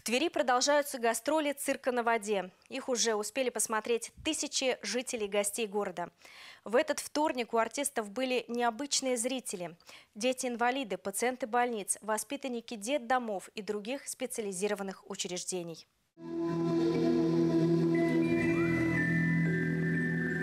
В Твери продолжаются гастроли цирка на воде. Их уже успели посмотреть тысячи жителей и гостей города. В этот вторник у артистов были необычные зрители. Дети-инвалиды, пациенты больниц, воспитанники детдомов и других специализированных учреждений.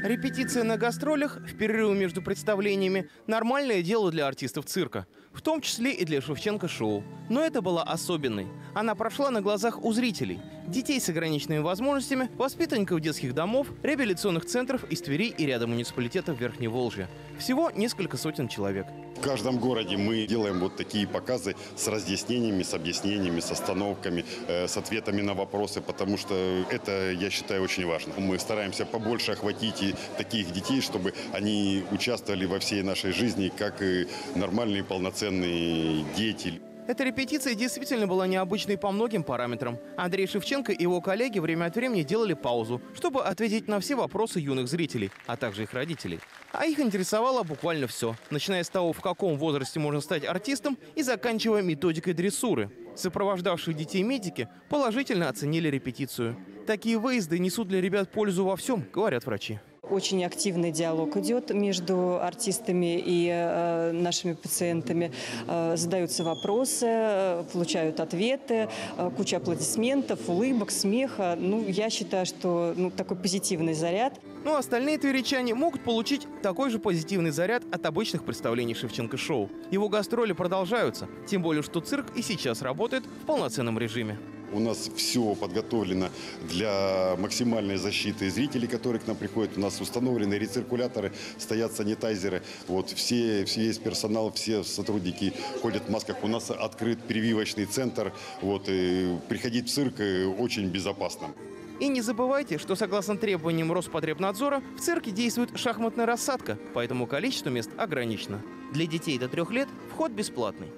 Репетиция на гастролях в перерывы между представлениями – нормальное дело для артистов цирка. В том числе и для Шевченко-шоу. Но это была особенной. Она прошла на глазах у зрителей. Детей с ограниченными возможностями, воспитанников детских домов, реабилитационных центров из Твери и ряда муниципалитетов Верхневолжья. Всего несколько сотен человек. В каждом городе мы делаем вот такие показы с разъяснениями, с объяснениями, с остановками, э, с ответами на вопросы, потому что это, я считаю, очень важно. Мы стараемся побольше охватить и таких детей, чтобы они участвовали во всей нашей жизни, как и нормальные полноценные дети. Эта репетиция действительно была необычной по многим параметрам. Андрей Шевченко и его коллеги время от времени делали паузу, чтобы ответить на все вопросы юных зрителей, а также их родителей. А их интересовало буквально все, начиная с того, в каком возрасте можно стать артистом и заканчивая методикой дрессуры. Сопровождавшие детей медики положительно оценили репетицию. Такие выезды несут для ребят пользу во всем, говорят врачи. Очень активный диалог идет между артистами и э, нашими пациентами. Э, задаются вопросы, получают ответы, э, куча аплодисментов, улыбок, смеха. Ну, я считаю, что ну, такой позитивный заряд. Ну а остальные тверичане могут получить такой же позитивный заряд от обычных представлений Шевченко-шоу. Его гастроли продолжаются, тем более, что цирк и сейчас работает в полноценном режиме. У нас все подготовлено для максимальной защиты зрителей, которые к нам приходят. У нас установлены рециркуляторы, стоят санитайзеры. Вот все, все есть персонал, все сотрудники ходят в масках. У нас открыт прививочный центр. Вот, и приходить в цирк э, очень безопасно. И не забывайте, что согласно требованиям Роспотребнадзора в цирке действует шахматная рассадка, поэтому количество мест ограничено. Для детей до трех лет вход бесплатный.